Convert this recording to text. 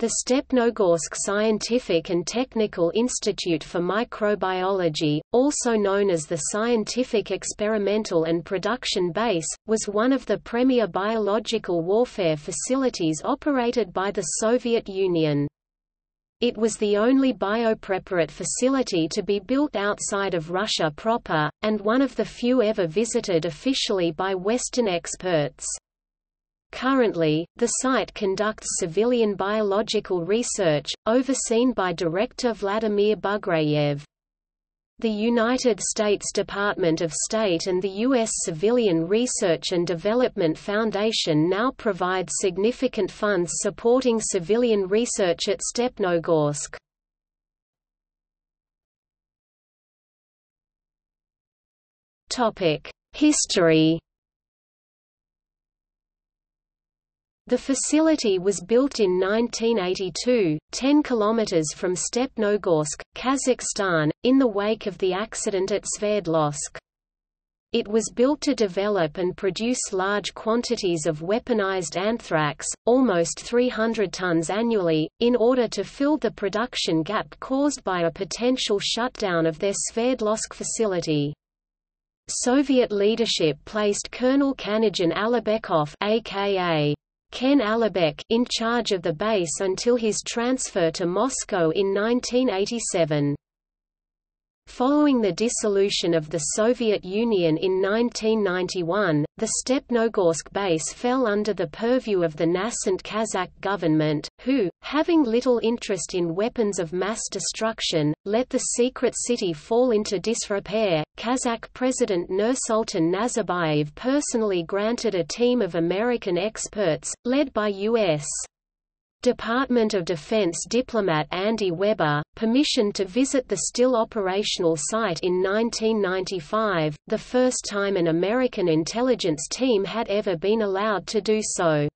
The Stepnogorsk Scientific and Technical Institute for Microbiology, also known as the Scientific Experimental and Production Base, was one of the premier biological warfare facilities operated by the Soviet Union. It was the only Biopreparat facility to be built outside of Russia proper, and one of the few ever visited officially by Western experts. Currently, the site conducts civilian biological research, overseen by Director Vladimir Bugrayev. The United States Department of State and the U.S. Civilian Research and Development Foundation now provide significant funds supporting civilian research at Stepnogorsk. History The facility was built in 1982, 10 kilometers from Stepnogorsk, Kazakhstan, in the wake of the accident at Sverdlovsk. It was built to develop and produce large quantities of weaponized anthrax, almost 300 tons annually, in order to fill the production gap caused by a potential shutdown of their Sverdlovsk facility. Soviet leadership placed Colonel Kanatjan Alibekov aka Ken Alibek in charge of the base until his transfer to Moscow in 1987. Following the dissolution of the Soviet Union in 1991, the Stepnogorsk base fell under the purview of the nascent Kazakh government, who, having little interest in weapons of mass destruction, let the secret city fall into disrepair. Kazakh President Nursultan Nazarbayev personally granted a team of American experts, led by U.S. Department of Defense diplomat Andy Weber, permission to visit the still operational site in 1995, the first time an American intelligence team had ever been allowed to do so.